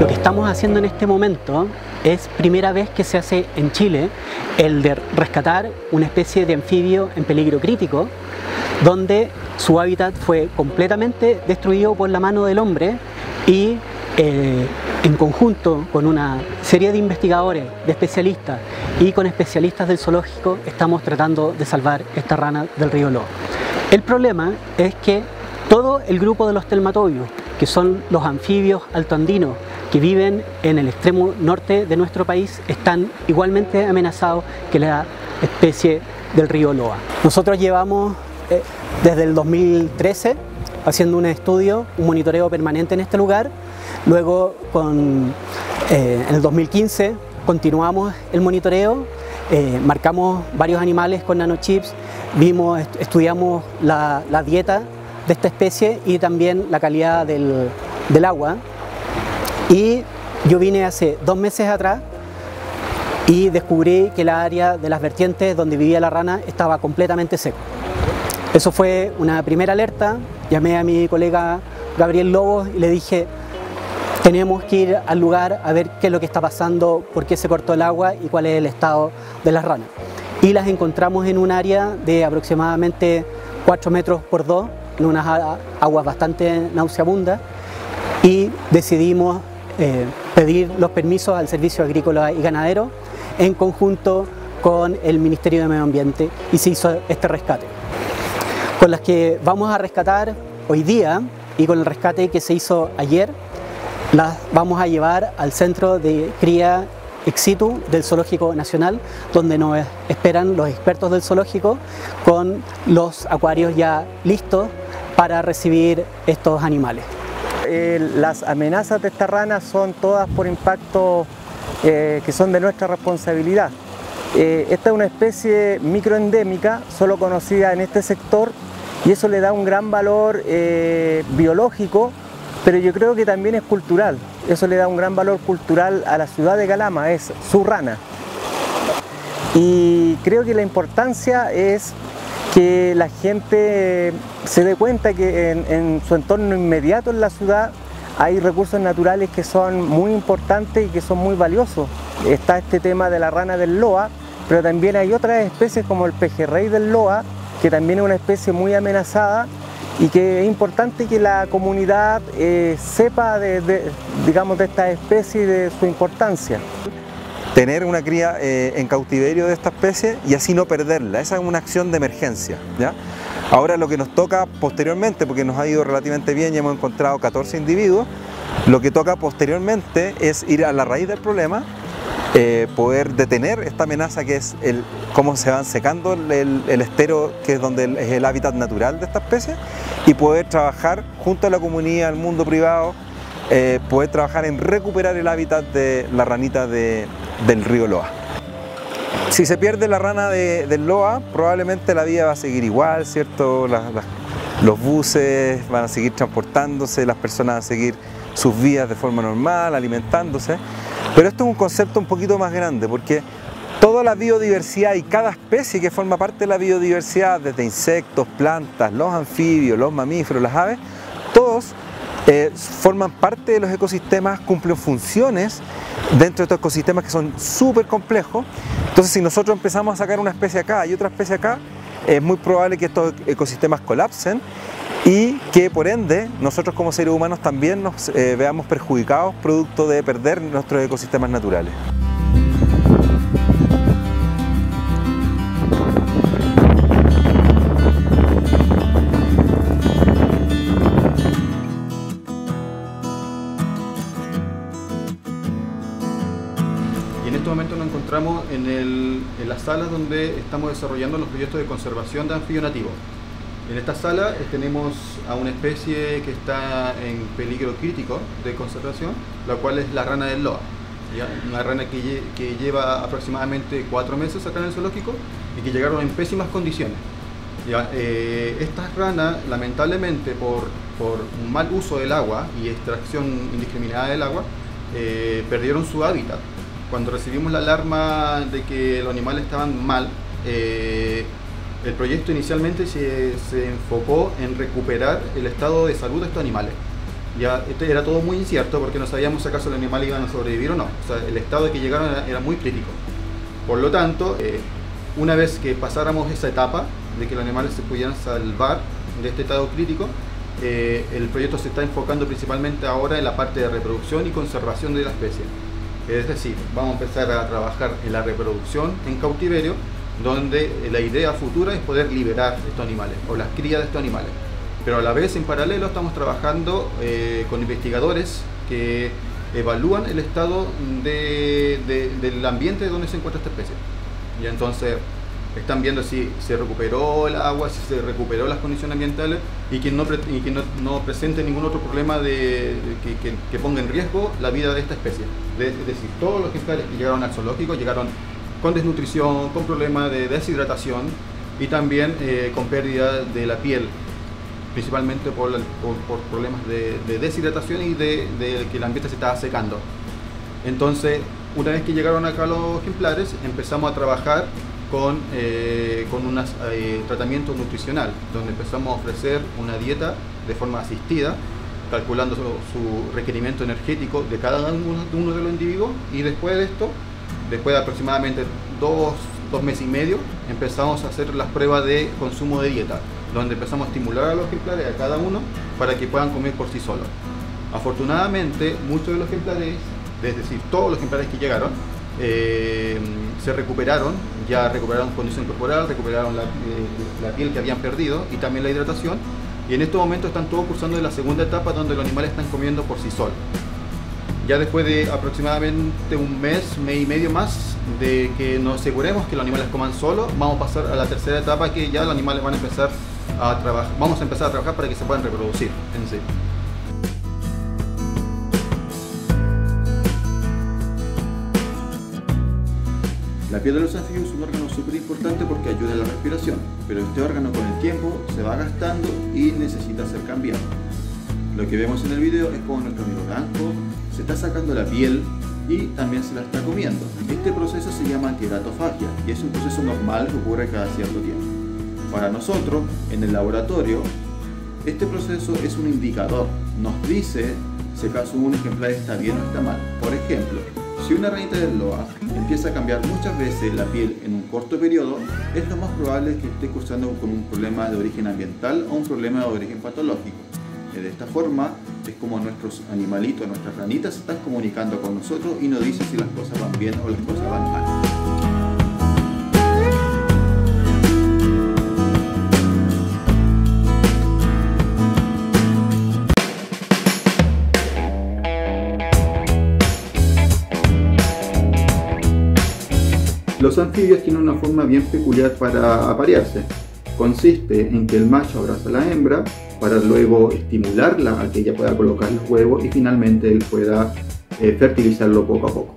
Lo que estamos haciendo en este momento es primera vez que se hace en Chile el de rescatar una especie de anfibio en peligro crítico, donde su hábitat fue completamente destruido por la mano del hombre y eh, en conjunto con una serie de investigadores, de especialistas y con especialistas del zoológico estamos tratando de salvar esta rana del río Loa. El problema es que todo el grupo de los telmatobios, que son los anfibios altoandinos que viven en el extremo norte de nuestro país, están igualmente amenazados que la especie del río Loa. Nosotros llevamos eh, desde el 2013 haciendo un estudio, un monitoreo permanente en este lugar. Luego, eh, en el 2015, continuamos el monitoreo, eh, marcamos varios animales con nanochips, vimos, estudiamos la, dieta de esta especie y también la calidad del agua. Y yo vine hace dos meses atrás y descubrí que la área de las vertientes donde vivía la rana estaba completamente seco. Eso fue una primera alerta, llamé a mi colega Gabriel Lobos y le dije, tenemos que ir al lugar a ver qué es lo que está pasando, por qué se cortó el agua y cuál es el estado de las ranas. Y las encontramos en un área de aproximadamente 4 metros por 2, en unas aguas bastante nauseabundas, y decidimos eh, pedir los permisos al Servicio Agrícola y Ganadero en conjunto con el Ministerio de Medio Ambiente y se hizo este rescate con las que vamos a rescatar hoy día y con el rescate que se hizo ayer, las vamos a llevar al centro de cría ex situ del Zoológico Nacional, donde nos esperan los expertos del zoológico con los acuarios ya listos para recibir estos animales. Las amenazas de esta rana son todas por impacto eh, que son de nuestra responsabilidad. Eh, esta es una especie microendémica, solo conocida en este sector y eso le da un gran valor eh, biológico, pero yo creo que también es cultural. Eso le da un gran valor cultural a la ciudad de Calama, es su rana. Y creo que la importancia es que la gente se dé cuenta que en, su entorno inmediato en la ciudad hay recursos naturales que son muy importantes y que son muy valiosos. Está este tema de la rana del loa, pero también hay otras especies como el pejerrey del loa que también es una especie muy amenazada y que es importante que la comunidad eh, sepa de, digamos, de esta especie y de su importancia. Tener una cría eh, en cautiverio de esta especie y así no perderla, esa es una acción de emergencia. ¿ya? Ahora lo que nos toca posteriormente, porque nos ha ido relativamente bien y hemos encontrado 14 individuos, lo que toca posteriormente es ir a la raíz del problema eh, poder detener esta amenaza que es el, cómo se van secando el, estero, que es donde es el hábitat natural de esta especie, y poder trabajar junto a la comunidad, al mundo privado, eh, poder trabajar en recuperar el hábitat de la ranita del río Loa. Si se pierde la rana del Loa, probablemente la vida va a seguir igual, ¿cierto? los buses van a seguir transportándose, las personas van a seguir sus vías de forma normal, alimentándose, pero esto es un concepto un poquito más grande porque toda la biodiversidad y cada especie que forma parte de la biodiversidad, desde insectos, plantas, los anfibios, los mamíferos, las aves, eh, forman parte de los ecosistemas, cumplen funciones dentro de estos ecosistemas que son súper complejos. Entonces si nosotros empezamos a sacar una especie acá y otra especie acá, es muy probable que estos ecosistemas colapsen y que por ende nosotros como seres humanos también nos eh, veamos perjudicados producto de perder nuestros ecosistemas naturales. Donde estamos desarrollando los proyectos de conservación de anfibio nativo. En esta sala eh, tenemos a una especie que está en peligro crítico de conservación, la cual es la rana del Loa. Una rana que, lleva aproximadamente cuatro meses acá en el zoológico y que llegaron en pésimas condiciones. Eh, estas ranas, lamentablemente, por, un mal uso del agua y extracción indiscriminada del agua, eh, perdieron su hábitat. Cuando recibimos la alarma de que los animales estaban mal, el proyecto inicialmente se, enfocó en recuperar el estado de salud de estos animales. ya era todo muy incierto porque no sabíamos si acaso los animales iban a sobrevivir o no. O sea, el estado de que llegaron era, muy crítico. Por lo tanto, eh, una vez que pasáramos esa etapa de que los animales se pudieran salvar de este estado crítico, eh, el proyecto se está enfocando principalmente ahora en la parte de reproducción y conservación de la especie. Es decir, vamos a empezar a trabajar en la reproducción en cautiverio, donde la idea futura es poder liberar estos animales o las crías de estos animales. Pero a la vez, en paralelo, estamos trabajando eh, con investigadores que evalúan el estado del ambiente donde se encuentra esta especie. Y entonces están viendo si se recuperó el agua, si se recuperó las condiciones ambientales y que no, no, presente ningún otro problema de, que, ponga en riesgo la vida de esta especie. es decir, todos los ejemplares llegaron al zoológico llegaron con desnutrición, con problemas de deshidratación y también eh, con pérdida de la piel, principalmente por, problemas de, deshidratación y de, que el ambiente se estaba secando. Entonces, una vez que llegaron acá los ejemplares, empezamos a trabajar con, eh, con un eh, tratamiento nutricional, donde empezamos a ofrecer una dieta de forma asistida, calculando su, requerimiento energético de cada uno, de los individuos y después de esto, después de aproximadamente dos, dos meses y medio, empezamos a hacer las pruebas de consumo de dieta, donde empezamos a estimular a los ejemplares, a cada uno, para que puedan comer por sí solos. Afortunadamente, muchos de los ejemplares, es decir, todos los ejemplares que llegaron, eh, se recuperaron, ya recuperaron condición corporal, recuperaron la, eh, la, piel que habían perdido y también la hidratación. Y en estos momentos están todos cursando en la segunda etapa donde los animales están comiendo por sí solos. Ya después de aproximadamente un mes, mes y medio más de que nos aseguremos que los animales coman solos, vamos a pasar a la tercera etapa que ya los animales van a empezar a trabajar, vamos a empezar a trabajar para que se puedan reproducir en sí. La piel de los anfibios es un órgano súper importante porque ayuda a la respiración, pero este órgano con el tiempo se va gastando y necesita ser cambiado. Lo que vemos en el video es como nuestro amigo blanco se está sacando la piel y también se la está comiendo. Este proceso se llama queratofagia y es un proceso normal que ocurre cada cierto tiempo. Para nosotros, en el laboratorio, este proceso es un indicador, nos dice si acaso un ejemplar está bien o está mal. Por ejemplo, si una ranita del loa empieza a cambiar muchas veces la piel en un corto periodo, es lo más probable que esté cursando con un problema de origen ambiental o un problema de origen patológico. De esta forma es como nuestros animalitos, nuestras ranitas están comunicando con nosotros y nos dicen si las cosas van bien o las cosas van mal. Los anfibios tienen una forma bien peculiar para aparearse. Consiste en que el macho abraza a la hembra para luego estimularla a que ella pueda colocar los huevos y finalmente él pueda eh, fertilizarlo poco a poco.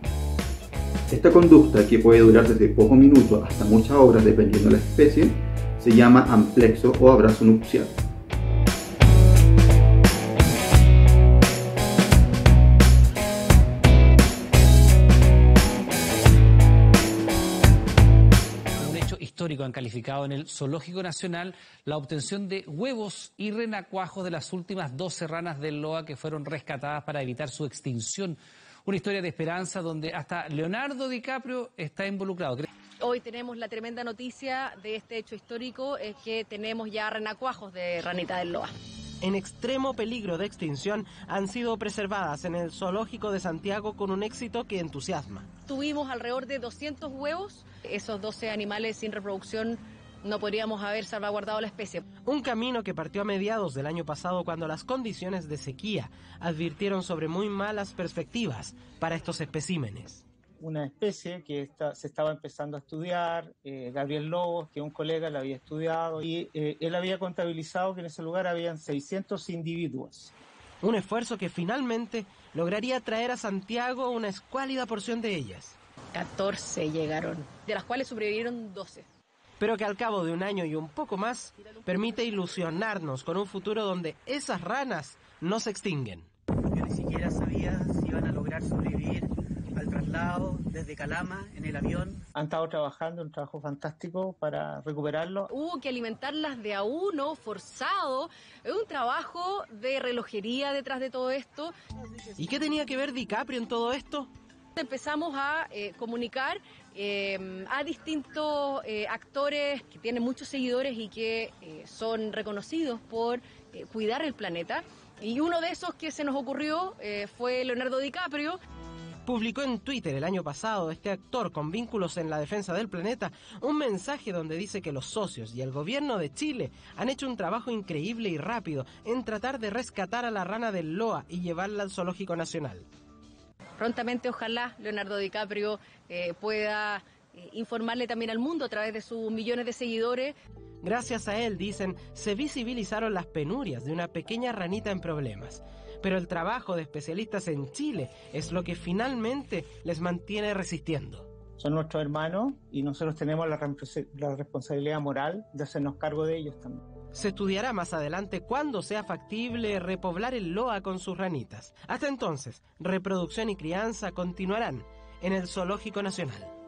Esta conducta, que puede durar desde pocos minutos hasta muchas horas dependiendo de la especie, se llama amplexo o abrazo nupcial. Han calificado en el Zoológico Nacional la obtención de huevos y renacuajos de las últimas dos serranas del Loa que fueron rescatadas para evitar su extinción. Una historia de esperanza donde hasta Leonardo DiCaprio está involucrado. Hoy tenemos la tremenda noticia de este hecho histórico, es que tenemos ya renacuajos de ranita del Loa en extremo peligro de extinción han sido preservadas en el Zoológico de Santiago con un éxito que entusiasma. Tuvimos alrededor de 200 huevos, esos 12 animales sin reproducción no podríamos haber salvaguardado la especie. Un camino que partió a mediados del año pasado cuando las condiciones de sequía advirtieron sobre muy malas perspectivas para estos especímenes una especie que se estaba empezando a estudiar, eh, Gabriel Lobos, que un colega la había estudiado, y eh, él había contabilizado que en ese lugar habían 600 individuos. Un esfuerzo que finalmente lograría traer a Santiago una escuálida porción de ellas. 14 llegaron, de las cuales sobrevivieron 12. Pero que al cabo de un año y un poco más permite ilusionarnos con un futuro donde esas ranas no se extinguen. Yo ni siquiera sabía si iban a lograr sobrevivir al traslado desde Calama en el avión. Han estado trabajando, un trabajo fantástico para recuperarlo. Hubo que alimentarlas de a uno, forzado. Es un trabajo de relojería detrás de todo esto. ¿Y qué tenía que ver DiCaprio en todo esto? Empezamos a eh, comunicar eh, a distintos eh, actores que tienen muchos seguidores y que son reconocidos por cuidar el planeta. Y uno de esos que se nos ocurrió fue Leonardo DiCaprio. Publicó en Twitter el año pasado este actor con vínculos en la defensa del planeta un mensaje donde dice que los socios y el gobierno de Chile han hecho un trabajo increíble y rápido en tratar de rescatar a la rana del Loa y llevarla al Zoológico Nacional. Prontamente, ojalá Leonardo DiCaprio eh, pueda eh, informarle también al mundo a través de sus millones de seguidores. Gracias a él, dicen, se visibilizaron las penurias de una pequeña ranita en problemas. Pero el trabajo de especialistas en Chile es lo que finalmente les mantiene resistiendo son nuestros hermanos y nosotros tenemos la, responsabilidad moral de hacernos cargo de ellos también. Se estudiará más adelante cuándo sea factible repoblar el Loa con sus ranitas. Hasta entonces, reproducción y crianza continuarán en el Zoológico Nacional.